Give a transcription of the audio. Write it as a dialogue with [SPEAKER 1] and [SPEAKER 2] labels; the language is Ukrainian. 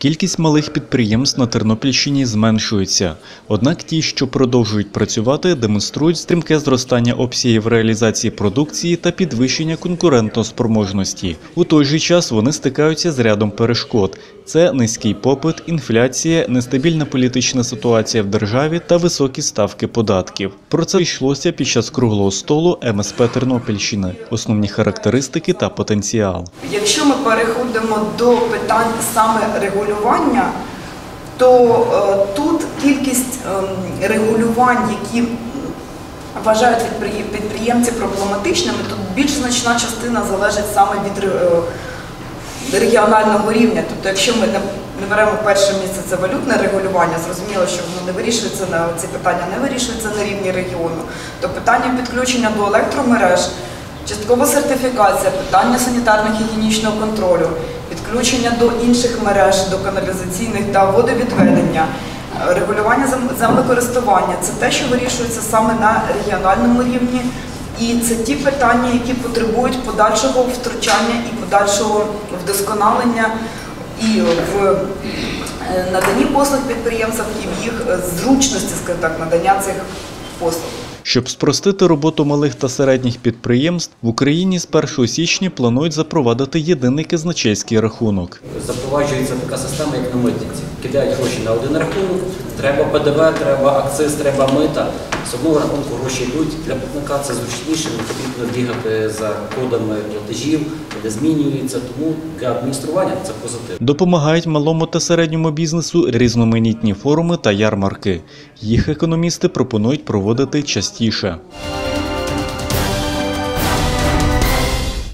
[SPEAKER 1] Кількість малих підприємств на Тернопільщині зменшується. Однак ті, що продовжують працювати, демонструють стрімке зростання обсягів реалізації продукції та підвищення конкурентоспроможності. У той же час вони стикаються з рядом перешкод: це низький попит, інфляція, нестабільна політична ситуація в державі та високі ставки податків. Про це йшлося під час круглого столу МСП Тернопільщини, основні характеристики та потенціал.
[SPEAKER 2] Якщо ми переходимо до питань саме регулювання, то е, тут кількість ем, регулювань, які вважають підприємці проблематичними, тут більш значна частина залежить саме від е, регіонального рівня. Тобто, якщо ми не, беремо перше місце, це валютне регулювання, зрозуміло, що воно не вирішується на ці питання не вирішуються на рівні регіону, то питання підключення до електромереж, часткова сертифікація, питання санітарно-гігієнічного контролю, підключення до інших мереж, до каналізаційних та водовідведення. е, Регулювання зем- землекористування це те, що вирішується саме на регіональному рівні, і це ті питання, які потребують подальшого втручання і подальшого вдосконалення і в е, наданні послуг підприємцям, і в їх е, зручності, скажімо так, надання цих послуг.
[SPEAKER 1] Щоб спростити роботу малих та середніх підприємств, в Україні з 1 січня планують запровадити єдиний казначейський рахунок.
[SPEAKER 3] Запроваджується така система, як на митниці. Кидають гроші на один рахунок, треба ПДВ, треба акциз, треба мита. З одного рахунку гроші йдуть. Для платника це зручніше, не потрібно бігати за кодами платежів, змінюється. Тому для адміністрування це позитив.
[SPEAKER 1] Допомагають малому та середньому бізнесу різноманітні форуми та ярмарки. Їх економісти пропонують проводити частіше.